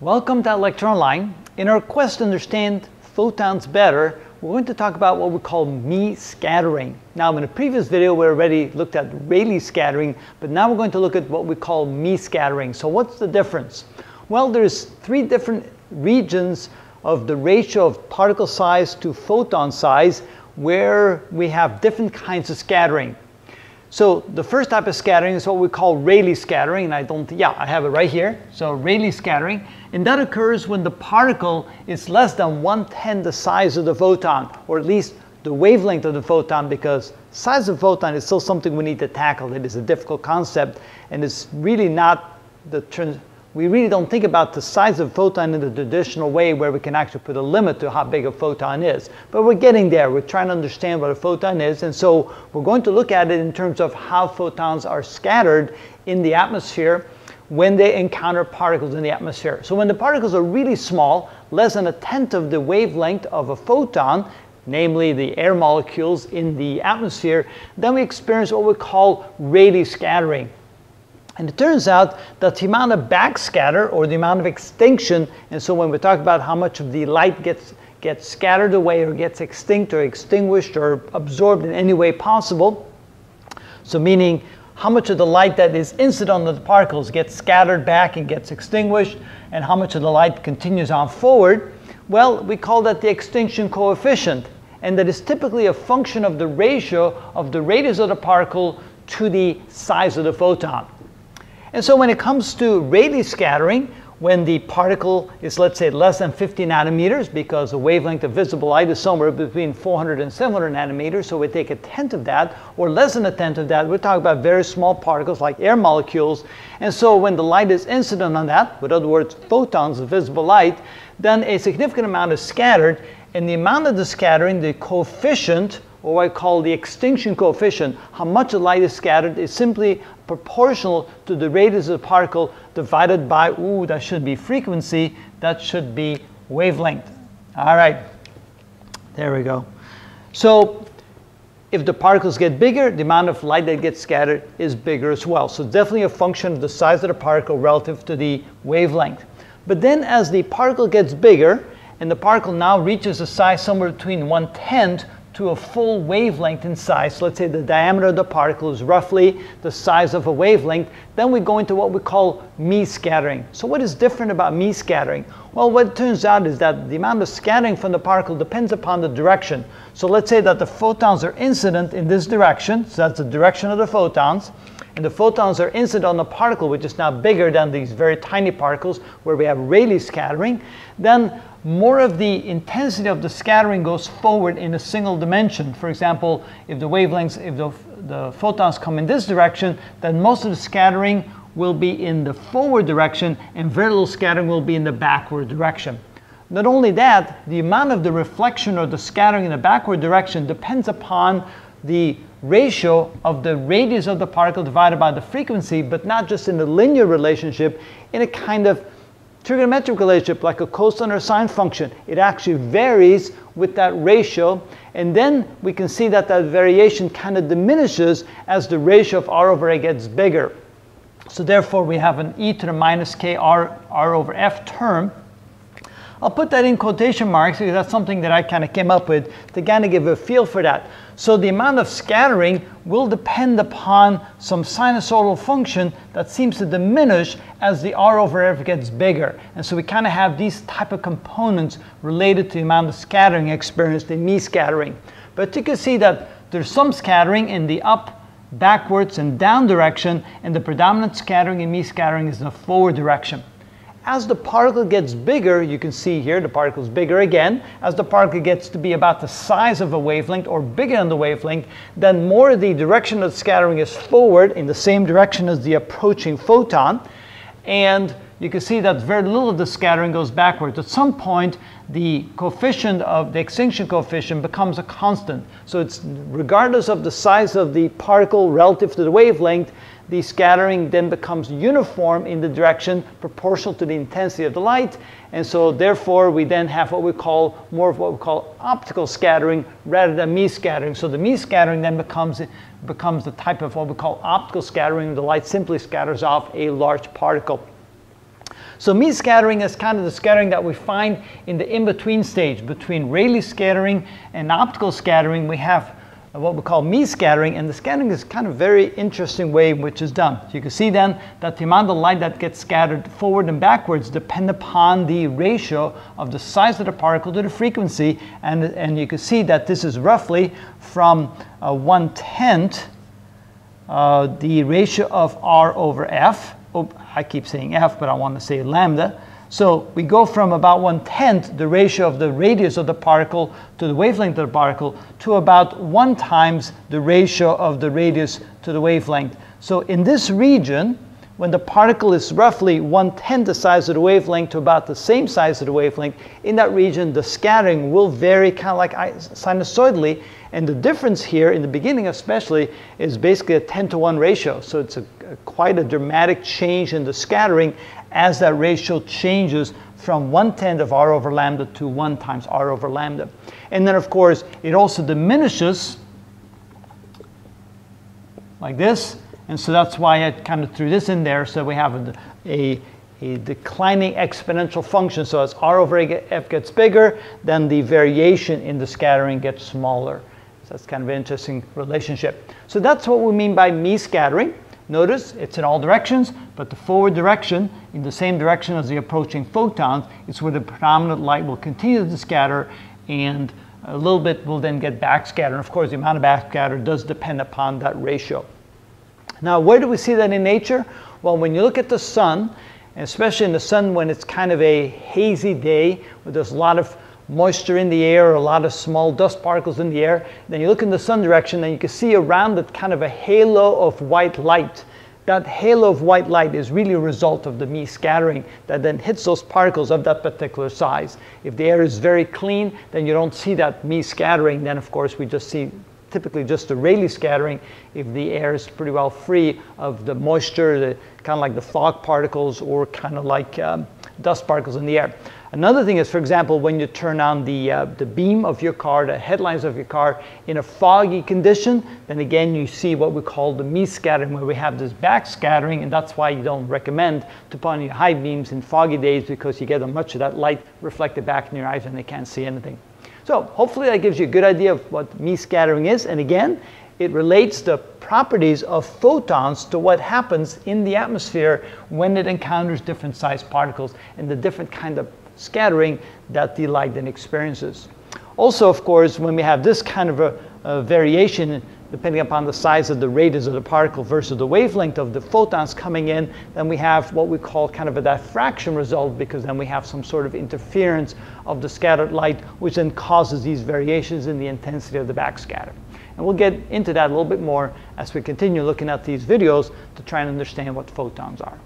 Welcome to ilectureonline. In our quest to understand photons better, we're going to talk about what we call Mie scattering. Now in a previous video we already looked at Rayleigh scattering, but now we're going to look at what we call Mie scattering. So what's the difference? Well, there's three different regions of the ratio of particle size to photon size where we have different kinds of scattering. So the first type of scattering is what we call Rayleigh scattering, and I don't, yeah, I have it right here. So Rayleigh scattering, and that occurs when the particle is less than one-tenth the size of the photon, or at least the wavelength of the photon, because size of photon is still something we need to tackle. It is a difficult concept, and it's really not the we really don't think about the size of photon in the traditional way where we can actually put a limit to how big a photon is. But we're getting there. We're trying to understand what a photon is. And so we're going to look at it in terms of how photons are scattered in the atmosphere when they encounter particles in the atmosphere. So when the particles are really small, less than a tenth of the wavelength of a photon, namely the air molecules in the atmosphere, then we experience what we call Rayleigh scattering. And it turns out that the amount of backscatter or the amount of extinction, and so when we talk about how much of the light gets, gets scattered away or gets extinct or extinguished or absorbed in any way possible, so meaning how much of the light that is incident on the particles gets scattered back and gets extinguished, and how much of the light continues on forward, well, we call that the extinction coefficient. And that is typically a function of the ratio of the radius of the particle to the size of the photon. And so when it comes to Rayleigh scattering, when the particle is, let's say, less than 50 nanometers, because the wavelength of visible light is somewhere between 400 and 700 nanometers, so we take a tenth of that, or less than a tenth of that, we're talking about very small particles like air molecules. And so when the light is incident on that, with other words, photons of visible light, then a significant amount is scattered, and the amount of the scattering, the coefficient, or what I call the extinction coefficient, how much light is scattered, is simply proportional to the radius of the particle divided by, ooh, that should be frequency, that should be wavelength. All right, there we go. So if the particles get bigger, the amount of light that gets scattered is bigger as well. So definitely a function of the size of the particle relative to the wavelength. But then as the particle gets bigger, and the particle now reaches a size somewhere between one-tenth to a full wavelength in size, so let's say the diameter of the particle is roughly the size of a wavelength, then we go into what we call Mie scattering. So what is different about Mie scattering? Well, what turns out is that the amount of scattering from the particle depends upon the direction. So let's say that the photons are incident in this direction, so that's the direction of the photons, and the photons are incident on the particle, which is now bigger than these very tiny particles where we have Rayleigh scattering, then more of the intensity of the scattering goes forward in a single dimension. For example, if the wavelengths, if the, the photons come in this direction, then most of the scattering will be in the forward direction and very little scattering will be in the backward direction. Not only that, the amount of the reflection or the scattering in the backward direction depends upon the ratio of the radius of the particle divided by the frequency, but not just in a linear relationship, in a kind of trigonometric relationship like a cosine or sine function. It actually varies with that ratio. And then we can see that that variation kind of diminishes as the ratio of r over a gets bigger. So therefore we have an e to the minus k r, r over f term. I'll put that in quotation marks because that's something that I kind of came up with to kind of give a feel for that. So the amount of scattering will depend upon some sinusoidal function that seems to diminish as the R over F gets bigger. And so we kind of have these type of components related to the amount of scattering experienced in Mie scattering. But you can see that there's some scattering in the up, backwards, and down direction, and the predominant scattering in Mie scattering is in the forward direction. As the particle gets bigger, you can see here the particle is bigger again. As the particle gets to be about the size of a wavelength or bigger than the wavelength, then more of the direction of scattering is forward in the same direction as the approaching photon. And you can see that very little of the scattering goes backwards. At some point, the coefficient of the extinction coefficient becomes a constant. So it's regardless of the size of the particle relative to the wavelength, the scattering then becomes uniform in the direction proportional to the intensity of the light. And so therefore we then have what we call more of what we call optical scattering rather than Mie scattering. So the Mie scattering then becomes, becomes the type of what we call optical scattering. The light simply scatters off a large particle. So Mie scattering is kind of the scattering that we find in the in-between stage between Rayleigh scattering and optical scattering. We have what we call Mie scattering, and the scattering is kind of very interesting way which is done. So you can see then that the amount of light that gets scattered forward and backwards depend upon the ratio of the size of the particle to the frequency, and, and you can see that this is roughly from uh, one-tenth uh, the ratio of r over f. Oh, I keep saying f, but I want to say lambda. So we go from about one-tenth the ratio of the radius of the particle to the wavelength of the particle to about one times the ratio of the radius to the wavelength. So in this region, when the particle is roughly one-tenth the size of the wavelength to about the same size of the wavelength, in that region the scattering will vary kind of like sinusoidally. And the difference here, in the beginning especially, is basically a 10 to 1 ratio. So it's a, a quite a dramatic change in the scattering as that ratio changes from 1 tenth of r over lambda to 1 times r over lambda. And then, of course, it also diminishes like this. And so that's why I kind of threw this in there. So we have a, a, a declining exponential function. So as r over f gets bigger, then the variation in the scattering gets smaller. So that's kind of an interesting relationship. So that's what we mean by Mie scattering. Notice it's in all directions, but the forward direction, in the same direction as the approaching photons, is where the predominant light will continue to scatter and a little bit will then get backscatter. Of course, the amount of backscatter does depend upon that ratio. Now, where do we see that in nature? Well, when you look at the sun, especially in the sun when it's kind of a hazy day, where there's a lot of moisture in the air, a lot of small dust particles in the air. Then you look in the sun direction and you can see around it kind of a halo of white light. That halo of white light is really a result of the Mie scattering that then hits those particles of that particular size. If the air is very clean, then you don't see that Mie scattering. Then of course we just see typically just the Rayleigh scattering if the air is pretty well free of the moisture, the, kind of like the fog particles or kind of like um, dust particles in the air. Another thing is, for example, when you turn on the, uh, the beam of your car, the headlights of your car in a foggy condition, then again you see what we call the Mie scattering where we have this back scattering and that's why you don't recommend to put on your high beams in foggy days because you get much of that light reflected back in your eyes and they can't see anything. So hopefully that gives you a good idea of what Mie scattering is and again it relates the properties of photons to what happens in the atmosphere when it encounters different sized particles and the different kind of scattering that the light then experiences. Also, of course, when we have this kind of a, a variation, depending upon the size of the radius of the particle versus the wavelength of the photons coming in, then we have what we call kind of a diffraction result because then we have some sort of interference of the scattered light, which then causes these variations in the intensity of the backscatter. And we'll get into that a little bit more as we continue looking at these videos to try and understand what photons are.